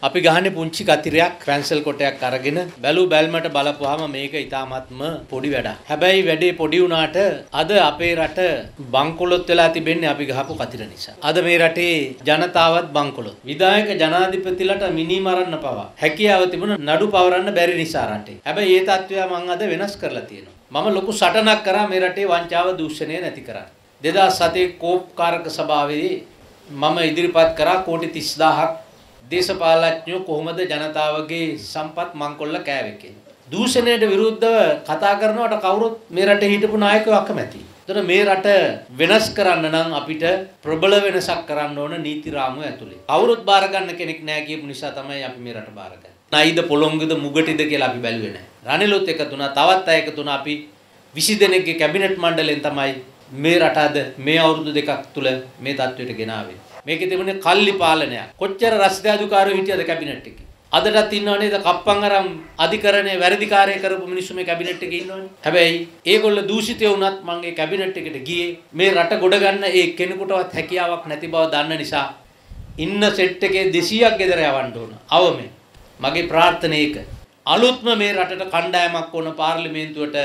අපි ගහන්නේ පුංචි කතිරයක් පැන්සල් කොටයක් අරගෙන බැලු බැල්මට බලපුවාම මේක ඊටාත්ම පොඩි වැඩක්. හැබැයි වැඩේ පොඩි වුණාට අද අපේ රට බංකොලොත් වෙලා තිබෙන්නේ අපි ගහපු කතිර නිසා. අද මේ රටේ ජනතාවත් බංකොලොත්. විධායක ජනාධිපතිලට මිනි මරන්න පවා හැකියාව තිබුණ නඩු පවරන්න බැරි නිසා රටේ. හැබැයි ඒ තත්ත්වය මම අද වෙනස් කරලා තියෙනවා. මම ලොකු සටනක් කරා මේ රටේ වංචාව දූෂණය නැති කරන්න. 2007 කෝප් කාරක සභාවේදී මම ඉදිරිපත් කරා කෝටි 30000ක් දේශපාලඥයෝ කොහොමද ජනතාවගේ සම්පත් මංකොල්ල කෑවේ කියලා. දූෂණයට විරුද්ධව කතා කරනවට කවුරුත් මේ රටේ හිටපු නායකයෝ අකමැතියි. එතකොට මේ රට වෙනස් කරන්න නම් අපිට ප්‍රබල වෙනසක් කරන්න ඕන නීති රාමුව ඇතුලේ. කවුරුත් බාර ගන්න කෙනෙක් නැහැ කියපු නිසා තමයි අපි මේ රට බාරගන්නේ. නයිද පොළොංගුද මුගටිද කියලා අපි බැලුවේ නැහැ. රනිලොත් එකතු වුණා, තවත් අය එකතු වුණා අපි 20 දෙනෙක්ගේ කැබිනට් මණ්ඩලයෙන් තමයි මේ රට අද මේ අවුරුදු දෙකක් තුල මේ තත්ත්වයට ගෙනාවේ. මේකේ තිබුණේ කල්ලි පාලනයක්. කොච්චර රස්ತೆ අධිකාරියෝ හිටියද කැබිනට් එකේ. අදටත් ඉන්නව නේද කප්පන් අරන් අධිකරණයේ වැරදිකාරය කරපු මිනිස්සු මේ කැබිනට් එකේ ඉන්නවනේ. හැබැයි ඒගොල්ල දූෂිතය වුණත් මම ඒ කැබිනට් එකට ගියේ මේ රට ගොඩ ගන්න ඒ කෙනෙකුටවත් හැකියාවක් නැති බව දන්න නිසා ඉන්න සෙට් එකේ 200ක් ගෙදර යවන්න ඕන. අවමෙන්. මගේ ප්‍රාර්ථනාව ඒක. අලුත්ම මේ රටට කණ්ඩායමක් ඕන පාර්ලිමේන්තුවට